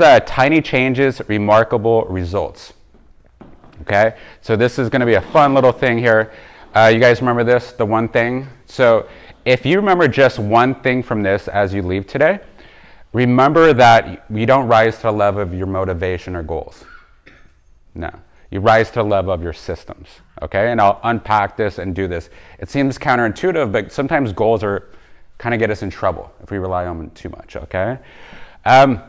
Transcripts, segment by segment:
uh, tiny changes, remarkable results. Okay, so this is going to be a fun little thing here. Uh, you guys remember this, the one thing? So if you remember just one thing from this as you leave today, remember that you don't rise to the level of your motivation or goals. No, you rise to the level of your systems. Okay, and I'll unpack this and do this. It seems counterintuitive, but sometimes goals are kind of get us in trouble if we rely on them too much. Okay. Um,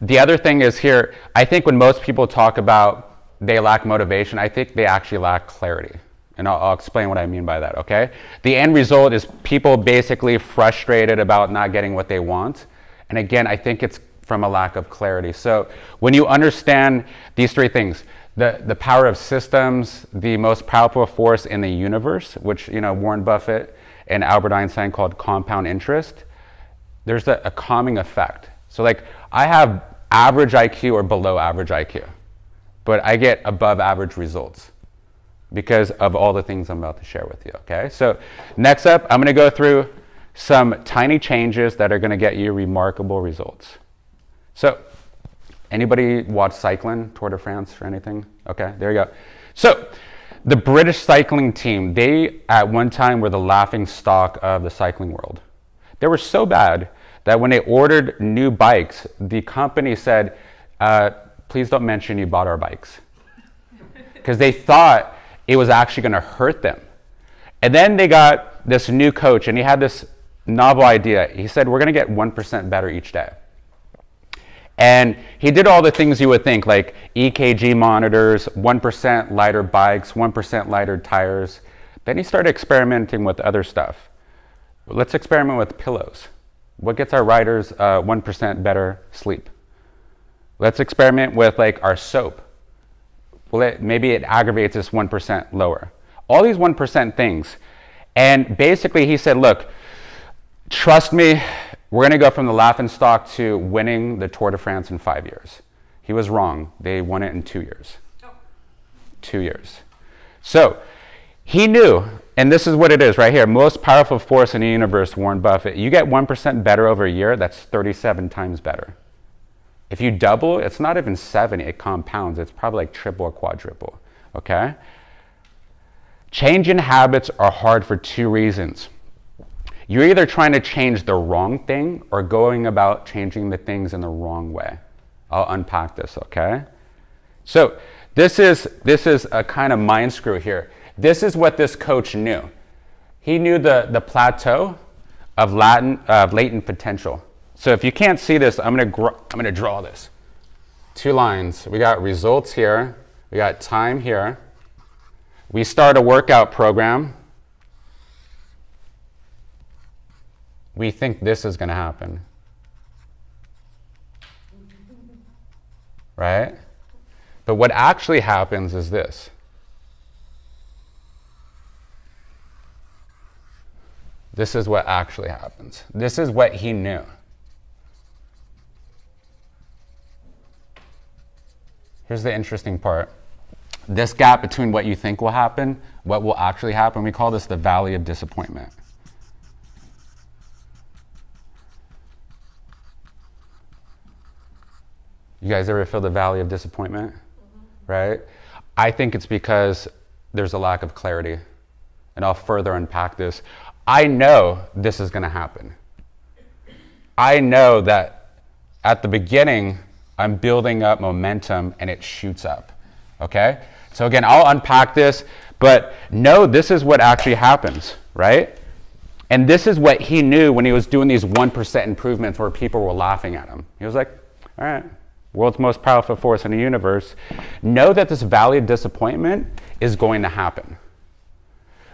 the other thing is here, I think when most people talk about they lack motivation, I think they actually lack clarity. And I'll, I'll, explain what I mean by that, okay? The end result is people basically frustrated about not getting what they want. And again, I think it's from a lack of clarity. So when you understand these three things, the, the power of systems, the most powerful force in the universe, which you know Warren Buffett and Albert Einstein called compound interest, there's a, a calming effect. So like I have average IQ or below average IQ, but I get above average results because of all the things I'm about to share with you, okay? So next up, I'm gonna go through some tiny changes that are gonna get you remarkable results. So anybody watch cycling, Tour de France or anything? Okay, there you go. So the British cycling team, they at one time were the laughing stock of the cycling world. They were so bad that when they ordered new bikes, the company said, uh, please don't mention you bought our bikes. Because they thought it was actually going to hurt them. And then they got this new coach, and he had this novel idea. He said, We're going to get 1% better each day. And he did all the things you would think, like EKG monitors, 1% lighter bikes, 1% lighter tires. Then he started experimenting with other stuff. Let's experiment with pillows. What gets our riders uh, 1% better sleep? Let's experiment with like our soap well, it, maybe it aggravates us 1% lower. All these 1% things. And basically, he said, look, trust me, we're going to go from the laughing stock to winning the Tour de France in five years. He was wrong. They won it in two years. Oh. Two years. So he knew, and this is what it is right here most powerful force in the universe, Warren Buffett. You get 1% better over a year, that's 37 times better. If you double, it's not even seven, it compounds. It's probably like triple or quadruple, okay? Changing habits are hard for two reasons. You're either trying to change the wrong thing or going about changing the things in the wrong way. I'll unpack this, okay? So this is, this is a kind of mind screw here. This is what this coach knew. He knew the, the plateau of, Latin, of latent potential. So if you can't see this, I'm gonna, I'm gonna draw this. Two lines. We got results here. We got time here. We start a workout program. We think this is gonna happen. Right? But what actually happens is this. This is what actually happens. This is what he knew. Here's the interesting part. This gap between what you think will happen, what will actually happen, we call this the valley of disappointment. You guys ever feel the valley of disappointment? Mm-hmm. Right? I think it's because there's a lack of clarity. And I'll further unpack this. I know this is going to happen. I know that at the beginning, I'm building up momentum and it shoots up. Okay? So again, I'll unpack this, but know this is what actually happens, right? And this is what he knew when he was doing these 1% improvements where people were laughing at him. He was like, all right, world's most powerful force in the universe. Know that this valley of disappointment is going to happen.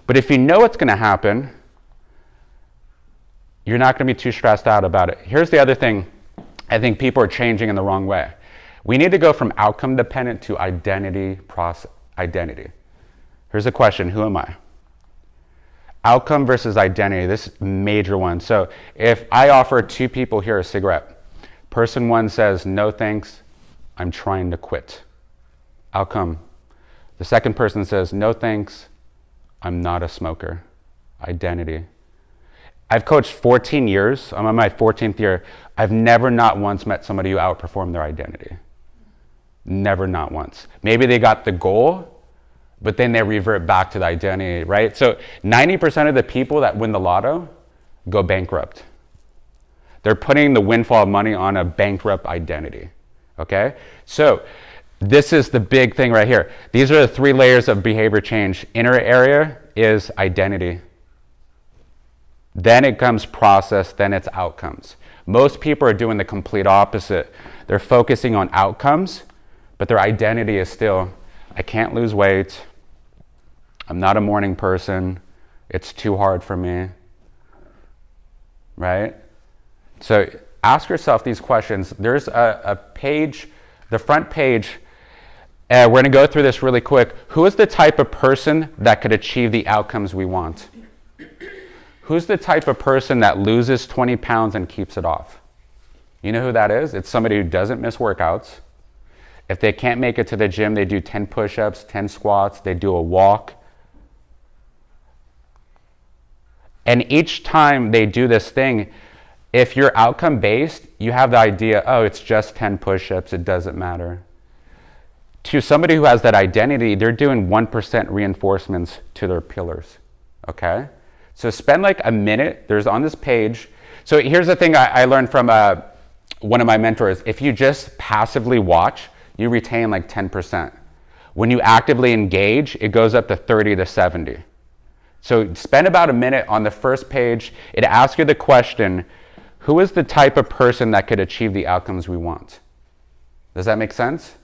But if you know it's going to happen, you're not going to be too stressed out about it. Here's the other thing I think people are changing in the wrong way. We need to go from outcome dependent to identity process, identity. Here's a question, who am I? Outcome versus identity, this major one. So if I offer two people here a cigarette, person one says, no thanks, I'm trying to quit. Outcome. The second person says, no thanks, I'm not a smoker. Identity. I've coached 14 years. I'm on my 14th year. I've never not once met somebody who outperformed their identity. Never not once. Maybe they got the goal, but then they revert back to the identity, right? So 90% of the people that win the lotto go bankrupt. They're putting the windfall money on a bankrupt identity. Okay? So this is the big thing right here. These are the three layers of behavior change. Inner area is identity. Then it comes process, then it's outcomes. Most people are doing the complete opposite. They're focusing on outcomes, but their identity is still I can't lose weight. I'm not a morning person. It's too hard for me. Right? So ask yourself these questions. There's a, a page, the front page. Uh, we're going to go through this really quick. Who is the type of person that could achieve the outcomes we want? Who's the type of person that loses 20 pounds and keeps it off? You know who that is? It's somebody who doesn't miss workouts. If they can't make it to the gym, they do 10 push ups, 10 squats, they do a walk. And each time they do this thing, if you're outcome based, you have the idea, oh, it's just 10 push ups, it doesn't matter. To somebody who has that identity, they're doing 1% reinforcements to their pillars. Okay? So spend like a minute. There's on this page. So here's the thing I, I learned from uh, one of my mentors if you just passively watch, you retain like 10%. When you actively engage, it goes up to 30 to 70. So spend about a minute on the first page. It asks you the question who is the type of person that could achieve the outcomes we want? Does that make sense?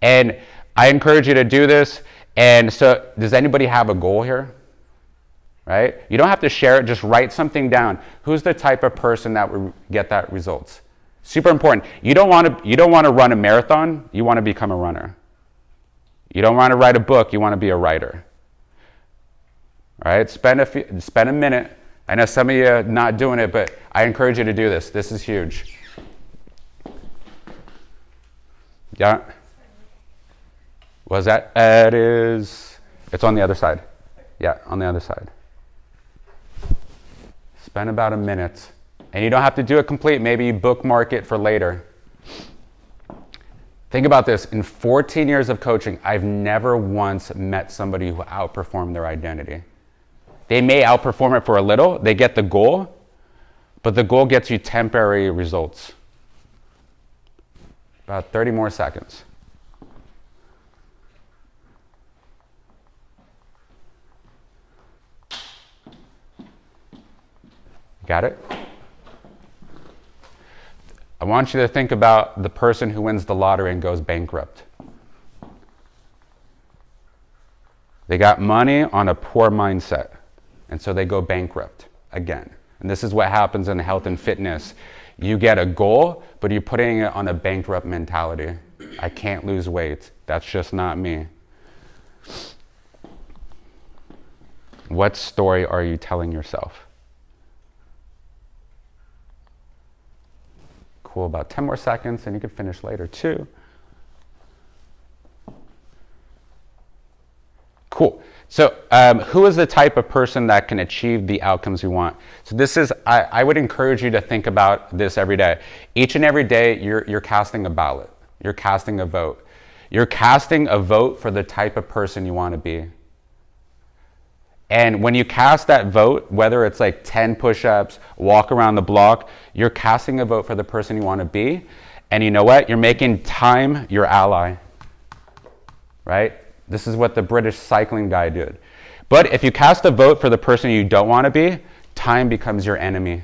And I encourage you to do this. And so, does anybody have a goal here? Right? You don't have to share it, just write something down. Who's the type of person that would get that results? Super important. You don't want to you don't want to run a marathon, you want to become a runner. You don't want to write a book, you want to be a writer. Right? Spend a few, spend a minute I know some of you are not doing it, but I encourage you to do this. This is huge. Yeah? Was that? Uh, it is. It's on the other side. Yeah, on the other side. Spend about a minute. And you don't have to do it complete. Maybe you bookmark it for later. Think about this. In 14 years of coaching, I've never once met somebody who outperformed their identity. They may outperform it for a little, they get the goal, but the goal gets you temporary results. About 30 more seconds. Got it? I want you to think about the person who wins the lottery and goes bankrupt. They got money on a poor mindset. And so they go bankrupt again. And this is what happens in health and fitness. You get a goal, but you're putting it on a bankrupt mentality. I can't lose weight. That's just not me. What story are you telling yourself? Cool, about 10 more seconds, and you can finish later too. Cool. So, um, who is the type of person that can achieve the outcomes we want? So, this is, I, I, would encourage you to think about this every day. Each and every day, you're, you're casting a ballot, you're casting a vote. You're casting a vote for the type of person you want to be. And when you cast that vote, whether it's like 10 push ups, walk around the block, you're casting a vote for the person you want to be. And you know what? You're making time your ally. Right? This is what the British cycling guy did. But if you cast a vote for the person you don't want to be, time becomes your enemy.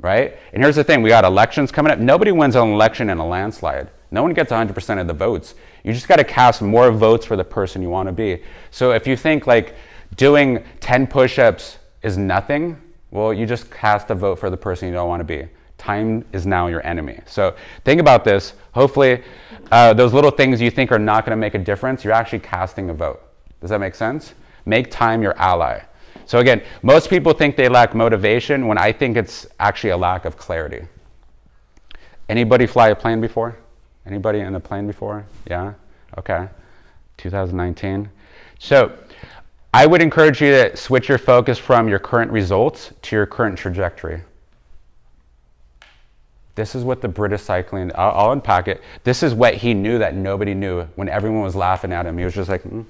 Right? And here's the thing we got elections coming up. Nobody wins an election in a landslide. No one gets 100% of the votes. You just got to cast more votes for the person you want to be. So if you think like doing 10 push ups is nothing, well, you just cast a vote for the person you don't want to be. Time is now your enemy. So think about this. Hopefully, uh, those little things you think are not going to make a difference, you're actually casting a vote. Does that make sense? Make time your ally. So again, most people think they lack motivation when I think it's actually a lack of clarity. Anybody fly a plane before? Anybody in a plane before? Yeah? Okay. 2019. So I would encourage you to switch your focus from your current results to your current trajectory. This is what the British cycling, I'll, I'll, unpack it. This is what he knew that nobody knew when everyone was laughing at him. He was just like, mm,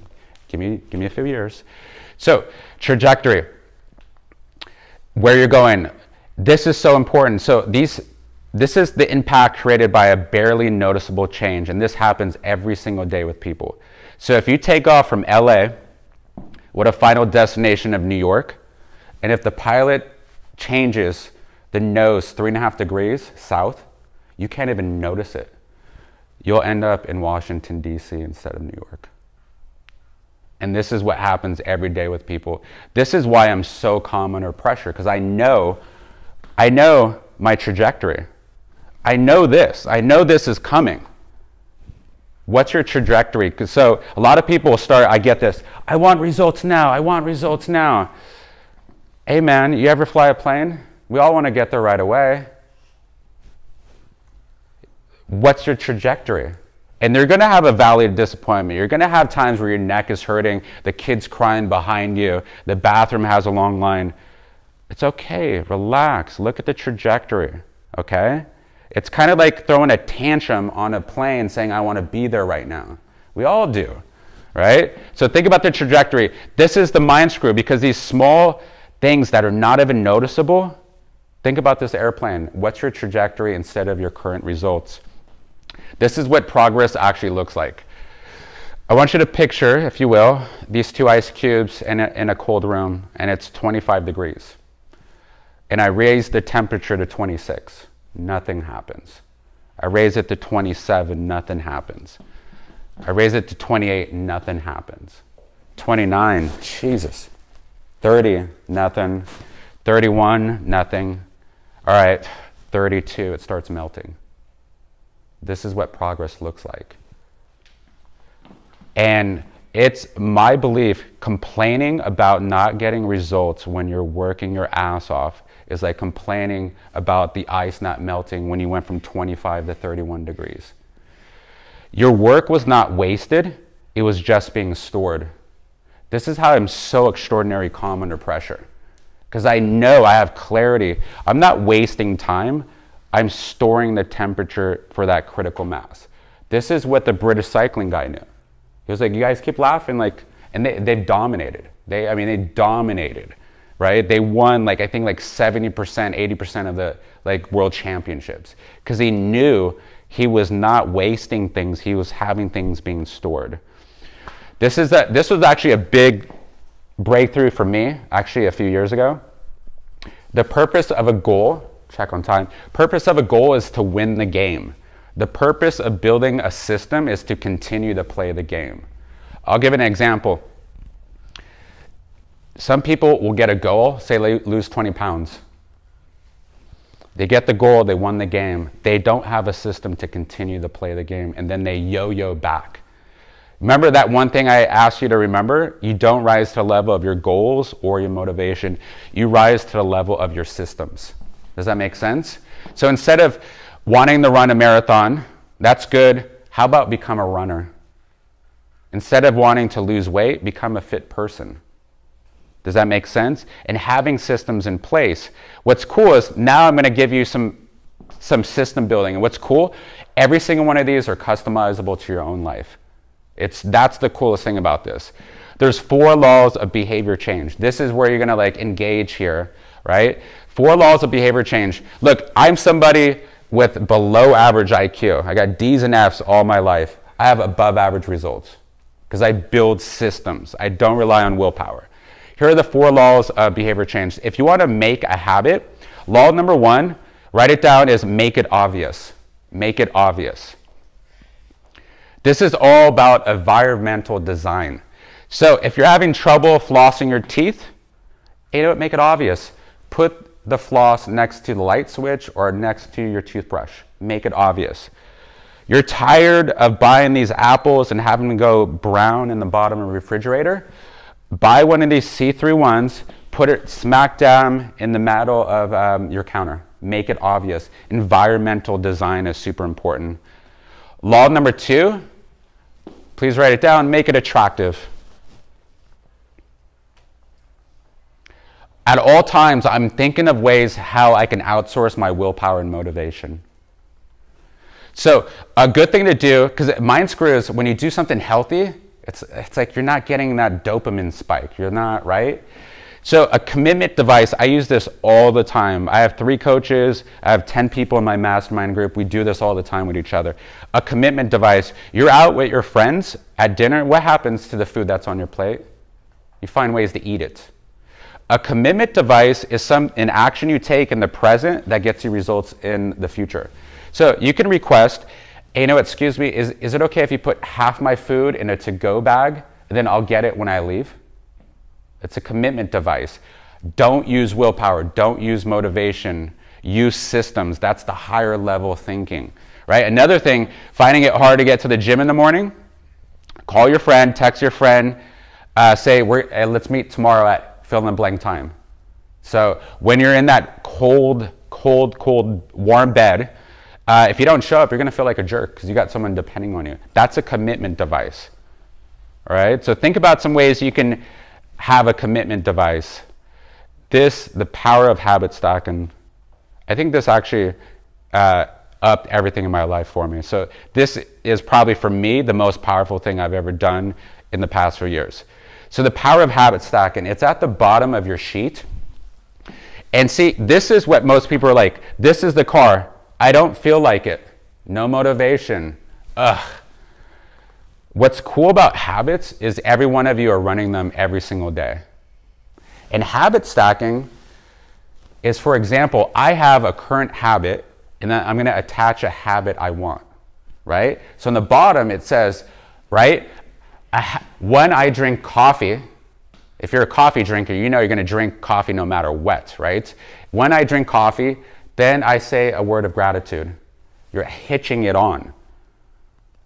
give, me, give me a few years. So, trajectory, where you're going. This is so important. So, these, this is the impact created by a barely noticeable change, and this happens every single day with people. So, if you take off from LA, what a final destination of New York. And if the pilot changes the nose three and a half degrees south, you can't even notice it. You'll end up in Washington, D.C. instead of New York. And this is what happens every day with people. This is why I'm so calm under pressure, because I know, I know my trajectory. I know this. I know this is coming. What's your trajectory? So a lot of people will start, I get this, I want results now, I want results now. Hey man, you ever fly a plane? We all want to get there right away. What's your trajectory? And they're going to have a valley of disappointment. You're going to have times where your neck is hurting, the kid's crying behind you, the bathroom has a long line. It's okay, relax, look at the trajectory, okay? It's kind of like throwing a tantrum on a plane saying, I want to be there right now. We all do, right? So think about the trajectory. This is the mind screw because these small things that are not even noticeable, think about this airplane. What's your trajectory instead of your current results? This is what progress actually looks like. I want you to picture, if you will, these two ice cubes in a, in a cold room, and it's 25 degrees. And I raise the temperature to 26 nothing happens. I raise it to 27, nothing happens. I raise it to 28, nothing happens. 29, Jesus. 30, nothing. 31, nothing. All right, 32, it starts melting. This is what progress looks like. And it's my belief complaining about not getting results when you're working your ass off is like complaining about the ice not melting when you went from 25 to 31 degrees. Your work was not wasted, it was just being stored. This is how I'm so extraordinarily calm under pressure. Because I know I have clarity. I'm not wasting time, I'm storing the temperature for that critical mass. This is what the British cycling guy knew. He was like, You guys keep laughing, like, and they, they've dominated. They, I mean, they dominated right? They won like I think like 70%, 80% of the like world championships because he knew he was not wasting things, he was having things being stored. This is that this was actually a big breakthrough for me actually a few years ago. The purpose of a goal, check on time. Purpose of a goal is to win the game. The purpose of building a system is to continue to play the game. I'll give an example. Some people will get a goal, say they lose 20 pounds. They get the goal, they won the game. They don't have a system to continue to play the game, and then they yo yo back. Remember that one thing I asked you to remember? You don't rise to the level of your goals or your motivation. You rise to the level of your systems. Does that make sense? So instead of wanting to run a marathon, that's good. How about become a runner? Instead of wanting to lose weight, become a fit person. Does that make sense? And having systems in place. What's cool is now I'm going to give you some some system building. And what's cool, every single one of these are customizable to your own life. It's that's the coolest thing about this. There's four laws of behavior change. This is where you're going to like engage here, right? Four laws of behavior change. Look, I'm somebody with below average IQ. I got D's and F's all my life. I have above average results because I build systems. I don't rely on willpower. Here are the four laws of behavior change. If you want to make a habit, law number one, write it down, is make it obvious. Make it obvious. This is all about environmental design. So if you're having trouble flossing your teeth, you know, make it obvious. Put the floss next to the light switch or next to your toothbrush. Make it obvious. You're tired of buying these apples and having them go brown in the bottom of the refrigerator buy one of these see-through ones, put it smack down in the middle of um, your counter. Make it obvious. Environmental design is super important. Law number two, please write it down, make it attractive. at all times, I'm thinking of ways how I can outsource my willpower and motivation. So, a good thing to do, because mind screws, when you do something healthy, it's, it's like you're not getting that dopamine spike. You're not, right? So, a commitment device, I use this all the time. I have three coaches, I have 10 people in my mastermind group. We do this all the time with each other. A commitment device, you're out with your friends at dinner. What happens to the food that's on your plate? You find ways to eat it. A commitment device is some an action you take in the present that gets you results in the future. So you can request, hey, you know, excuse me, is, is it okay if you put half my food in a to-go bag, and then I'll get it when I leave? It's a commitment device. Don't use willpower. Don't use motivation. Use systems. That's the higher level thinking, right? Another thing, finding it hard to get to the gym in the morning, call your friend, text your friend, uh, say, We're, uh, let's meet tomorrow at fill in the blank time. So when you're in that cold, cold, cold, warm bed, uh, if you don't show up, you're going to feel like a jerk because you got someone depending on you. That's a commitment device. All right. So think about some ways you can have a commitment device. This, the power of habit stacking. I think this actually uh, upped everything in my life for me. So this is probably for me the most powerful thing I've ever done in the past few years. So the power of habit stacking, it's at the bottom of your sheet. And see, this is what most people are like. This is the car. I don't feel like it. No motivation. Ugh. What's cool about habits is every one of you are running them every single day. And habit stacking is, for example, I have a current habit and then I'm going to attach a habit I want, right? So on the bottom it says, right, when I drink coffee, if you're a coffee drinker, you know you're going to drink coffee no matter what, right? When I drink coffee, then I say a word of gratitude. You're hitching it on.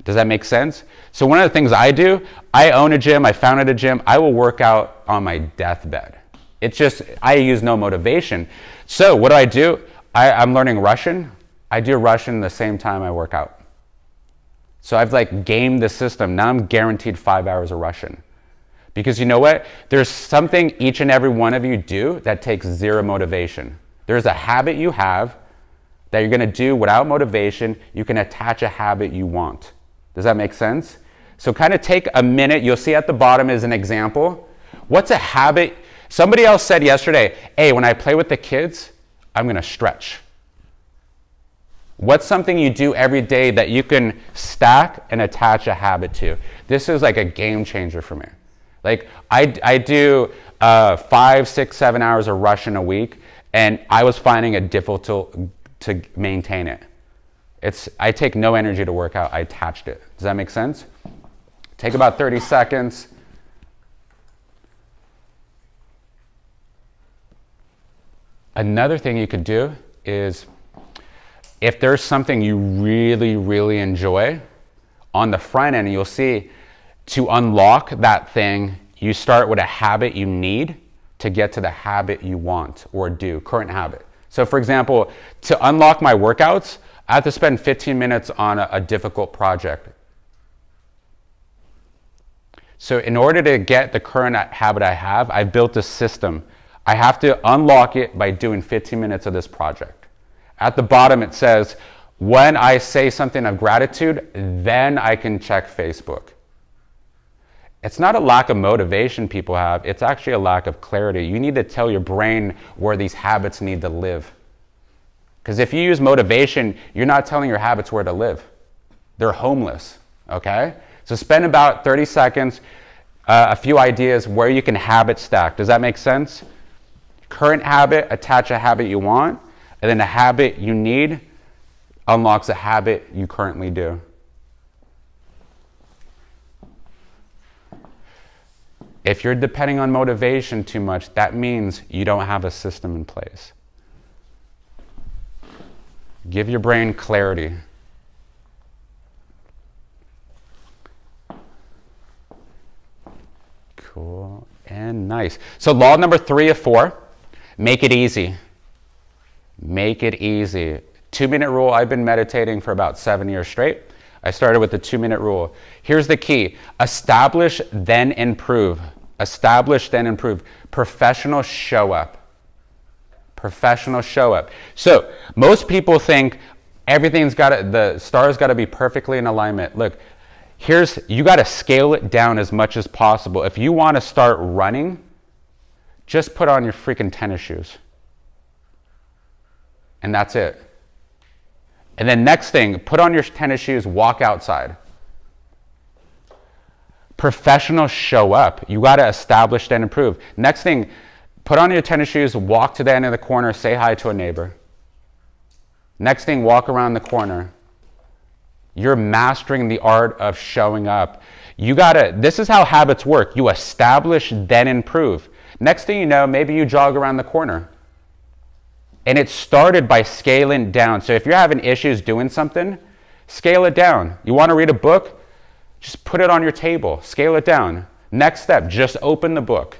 Does that make sense? So, one of the things I do, I own a gym, I founded a gym, I will work out on my deathbed. It's just, I use no motivation. So, what do I do? I, I'm learning Russian. I do Russian the same time I work out. So I've like gamed the system. Now I'm guaranteed five hours of Russian. Because you know what? There's something each and every one of you do that takes zero motivation. There's a habit you have that you're going to do without motivation. You can attach a habit you want. Does that make sense? So kind of take a minute. You'll see at the bottom is an example. What's a habit? Somebody else said yesterday, hey, when I play with the kids, I'm going to stretch. What's something you do every day that you can stack and attach a habit to? This is like a game changer for me. Like I, I do uh, five, six, seven hours of Russian a week, and I was finding it difficult to, maintain it. It's, I take no energy to work out. I attached it. Does that make sense? Take about 30 seconds. Another thing you could do is if there's something you really, really enjoy, on the front end, you'll see to unlock that thing, you start with a habit you need to get to the habit you want or do, current habit. So, for example, to unlock my workouts, I have to spend 15 minutes on a, a difficult project. So, in order to get the current habit I have, I built a system. I have to unlock it by doing 15 minutes of this project. At the bottom, it says, when I say something of gratitude, then I can check Facebook. It's not a lack of motivation people have, it's actually a lack of clarity. You need to tell your brain where these habits need to live. Because if you use motivation, you're not telling your habits where to live. They're homeless, okay? So spend about 30 seconds, uh, a few ideas where you can habit stack. Does that make sense? Current habit, attach a habit you want. And then a habit you need unlocks a habit you currently do. If you're depending on motivation too much, that means you don't have a system in place. Give your brain clarity. Cool and nice. So, law number three of four make it easy. Make it easy. Two minute rule, I've been meditating for about seven years straight. I started with the two minute rule. Here's the key establish, then improve. Establish, then improve. Professionals show up. Professional show up. So most people think everything's got to, the stars got to be perfectly in alignment. Look, here's, you got to scale it down as much as possible. If you want to start running, just put on your freaking tennis shoes. And that's it. And then next thing, put on your tennis shoes, walk outside. Professionals show up. You got to establish and improve. Next thing, put on your tennis shoes, walk to the end of the corner, say hi to a neighbor. Next thing, walk around the corner. You're mastering the art of showing up. You gotta, this is how habits work. You establish, then improve. Next thing you know, maybe you jog around the corner. And it started by scaling down. So if you're having issues doing something, scale it down. You wanna read a book? Just put it on your table, scale it down. Next step, just open the book.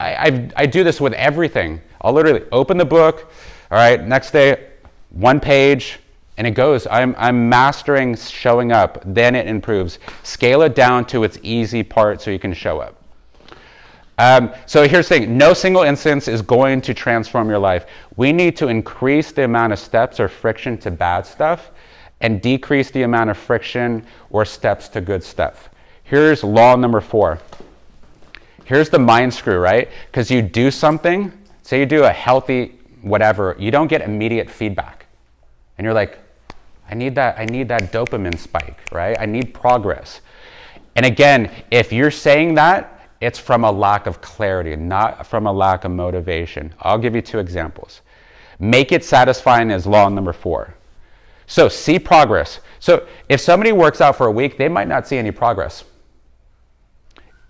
I, I, I do this with everything. I'll literally open the book, all right, next day, one page, and it goes. I'm, I'm mastering showing up, then it improves. Scale it down to its easy part so you can show up. Um, so here's the thing no single instance is going to transform your life. We need to increase the amount of steps or friction to bad stuff and decrease the amount of friction or steps to good stuff. Here's law number four. Here's the mind screw, right? Because you do something, say you do a healthy whatever, you don't get immediate feedback. And you're like, I need that, I need that dopamine spike, right? I need progress. And again, if you're saying that, it's from a lack of clarity, not from a lack of motivation. I'll give you two examples. Make it satisfying is law number four. So see progress. So if somebody works out for a week, they might not see any progress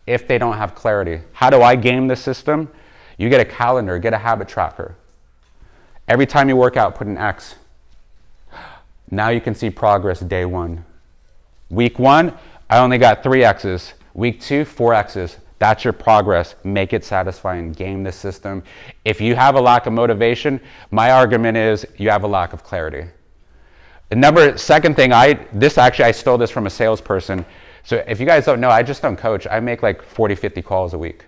if they don't have clarity. How do I game the system? You get a calendar, get a habit tracker. Every time you work out, put an X. Now you can see progress day one. Week one, I only got three X's. Week two, four X's. That's your progress. Make it satisfying. Game the system. If you have a lack of motivation, my argument is you have a lack of clarity. Number second thing, I this actually I stole this from a salesperson. So if you guys don't know, I just don't coach. I make like 40, 50 calls a week.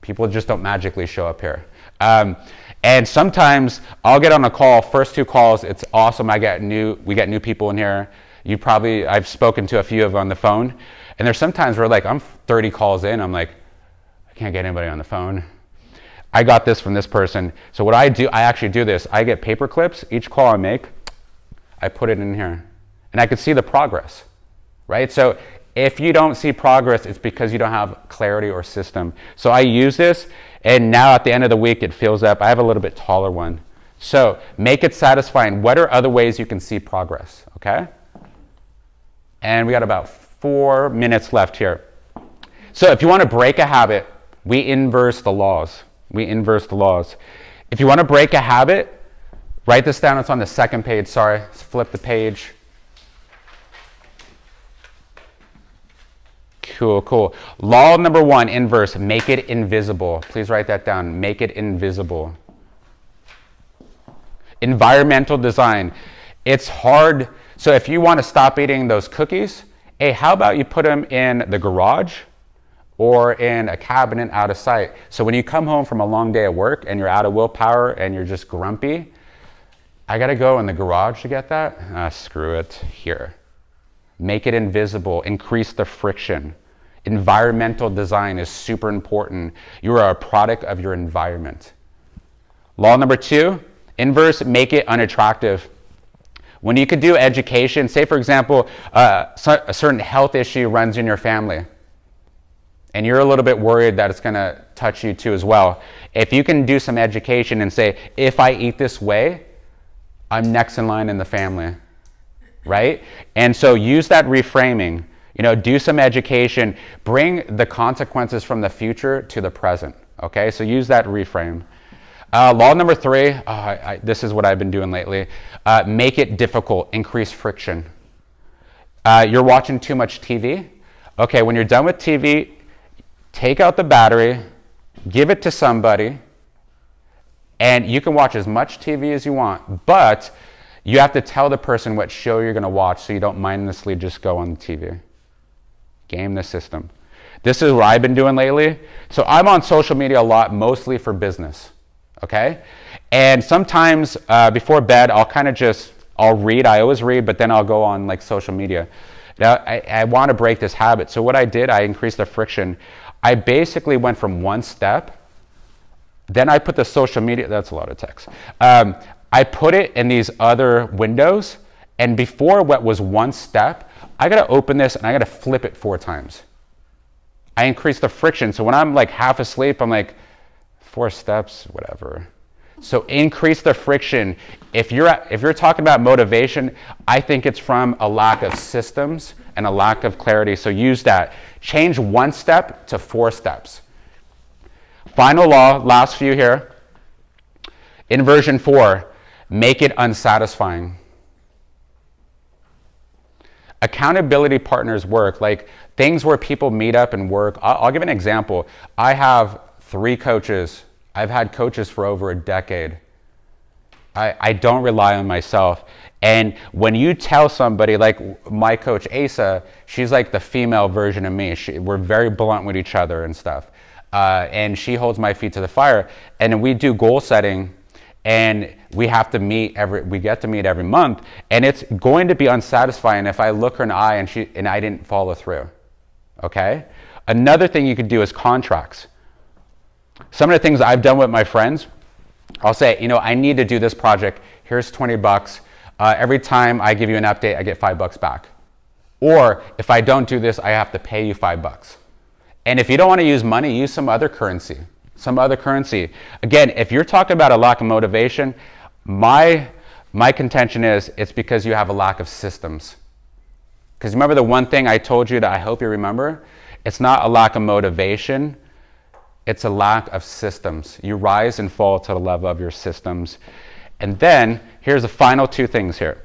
People just don't magically show up here. Um, and sometimes I'll get on a call, first two calls, it's awesome. I get new, we get new people in here. You probably, I've spoken to a few of them on the phone. And there's sometimes where like I'm 30 calls in, I'm like, I can't get anybody on the phone. I got this from this person. So what I do, I actually do this. I get paper clips, each call I make, I put it in here. And I can see the progress, right? So if you don't see progress, it's because you don't have clarity or system. So I use this and now at the end of the week, it fills up. I have a little bit taller one. So make it satisfying. What are other ways you can see progress? Okay? And we got about four minutes left here. So if you want to break a habit, we inverse the laws. We inverse the laws. If you want to break a habit, write this down. It's on the second page. Sorry, Let's flip the page. Cool, cool. Law number one, inverse, make it invisible. Please write that down. Make it invisible. Environmental design. It's hard. So if you want to stop eating those cookies, hey, how about you put them in the garage or in a cabinet out of sight? So when you come home from a long day at work and you're out of willpower and you're just grumpy, I got to go in the garage to get that? Ah, screw it. Here. Make it invisible, increase the friction. Environmental design is super important. You are a product of your environment. Law number two, inverse, make it unattractive. When you could do education, say for example, uh, a certain health issue runs in your family, and you're a little bit worried that it's going to touch you too as well. If you can do some education and say, if I eat this way, I'm next in line in the family right? And so use that reframing. You know, do some education, bring the consequences from the future to the present. Okay, so use that reframe. Uh, law number three, uh, I, this is what I've been doing lately uh, make it difficult, increase friction. Uh, you're watching too much TV. Okay, when you're done with TV, take out the battery, give it to somebody, and you can watch as much TV as you want, but you have to tell the person what show you're going to watch so you don't mindlessly just go on the TV. Game the system. This is what I've been doing lately. So I'm on social media a lot, mostly for business. Okay? And sometimes uh, before bed, I'll kind of just, I'll read, I always read, but then I'll go on like social media. Now, I, I want to break this habit. So what I did, I increased the friction. I basically went from one step, then I put the social media, that's a lot of text. Um, I put it in these other windows, and before what was one step, I gotta open this and I gotta flip it four times. I increase the friction. So when I'm like half asleep, I'm like, four steps, whatever. So increase the friction. If you're if you're talking about motivation, I think it's from a lack of systems and a lack of clarity. So use that. Change one step to four steps. Final law, last few here. In version 4, make it unsatisfying. Accountability partners work like things where people meet up and work. I'll, I'll give an example. I have three coaches. I've had coaches for over a decade. I, I don't rely on myself. And when you tell somebody, like my coach Asa, she's like the female version of me. She, we're very blunt with each other and stuff. Uh, and she holds my feet to the fire. And we do goal setting and we have to meet every we get to meet every month and it's going to be unsatisfying if i look her in the eye and she and i didn't follow through okay another thing you could do is contracts some of the things i've done with my friends i'll say you know i need to do this project here's 20 bucks uh, every time i give you an update i get five bucks back or if i don't do this i have to pay you five bucks and if you don't want to use money use some other currency some other currency. Again, if you're talking about a lack of motivation, my, my contention is it's because you have a lack of systems. Because remember the one thing I told you that I hope you remember? It's not a lack of motivation, it's a lack of systems. You rise and fall to the level of your systems. And then here's the final two things here.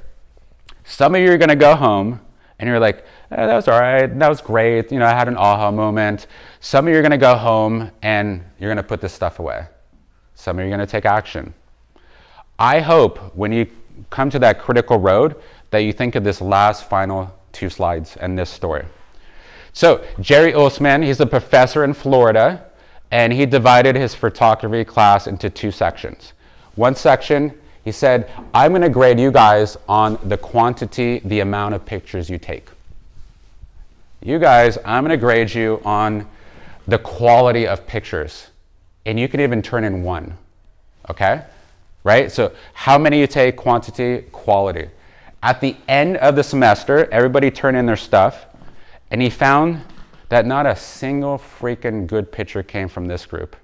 Some of you are going to go home and you're like, eh, that was all right, that was great, you know, I had an aha moment. Some of you are going to go home and you're going to put this stuff away. Some of you are going to take action. I hope when you come to that critical road that you think of this last final two slides and this story. So, Jerry Uelsmann, he's a professor in Florida, and he divided his photography class into two sections. One section, he said, I'm going to grade you guys on the quantity, the amount of pictures you take. You guys, I'm going to grade you on the quality of pictures. And you can even turn in one. Okay? Right? So, how many you take, quantity, quality. At the end of the semester, everybody turned in their stuff, and he found that not a single freaking good picture came from this group.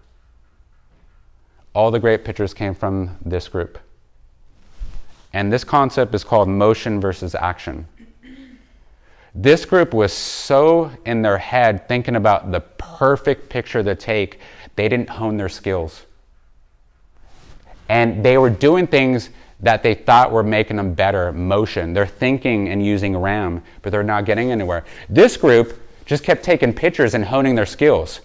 All the great pictures came from this group. And this concept is called motion versus action. This group was so in their head thinking about the perfect picture to take, they didn't hone their skills. And they were doing things that they thought were making them better motion. They're thinking and using RAM, but they're not getting anywhere. This group just kept taking pictures and honing their skills.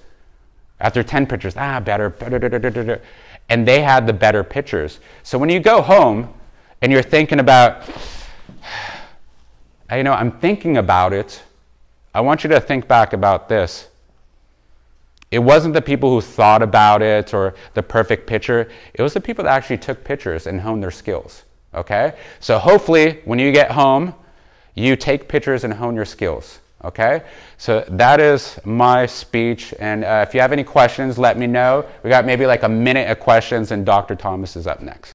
After 10 pictures, ah, better, better, and they had the better pictures. So when you go home and you're thinking about, you know, I'm thinking about it. I want you to think back about this. It wasn't the people who thought about it or the perfect picture. It was the people that actually took pictures and honed their skills. Okay? So hopefully, when you get home, you take pictures and hone your skills. Okay? So that is my speech. And uh, if you have any questions, let me know. We got maybe like a minute of questions, and Dr. Thomas is up next.